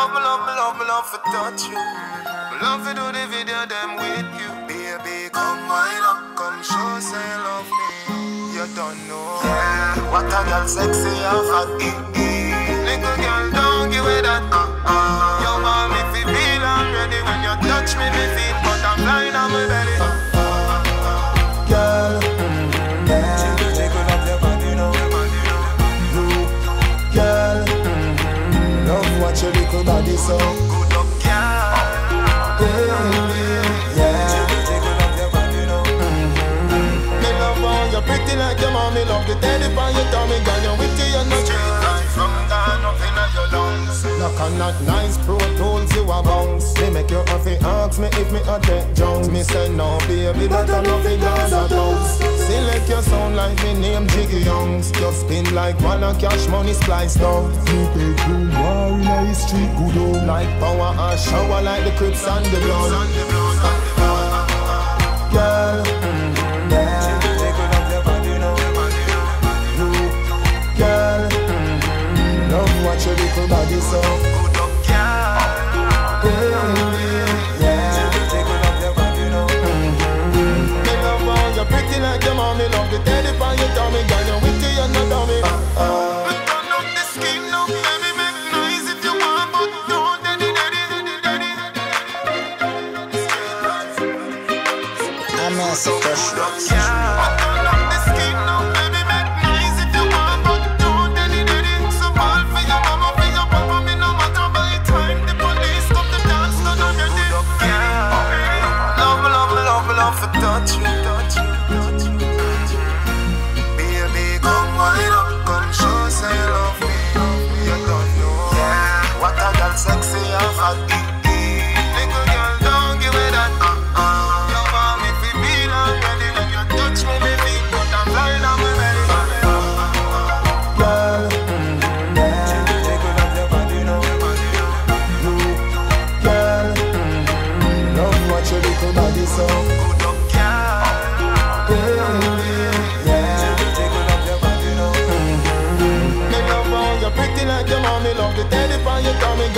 love love, love, love to touch you. Me love to do the video them with you. Baby, come wind up, come show say love me. You don't know. Yeah, what a girl sexy and fat. Love how you pretty like your mommy love the teddy on your tummy, girl. you're witty and not line from down up in your lungs. Knock on that nice pro tools you a bounce. Me make you have to ask me if me a take Jones. Me say no, baby, that I love it as a house. Select your sound like me name Jiggy Youngs. You spin like one of cash money spliced out. Me take you war in a street good old. Like power and shower like the Crips and the blood. Your mama, for your papa, me pretty like your mommy. Love the teddy on your tummy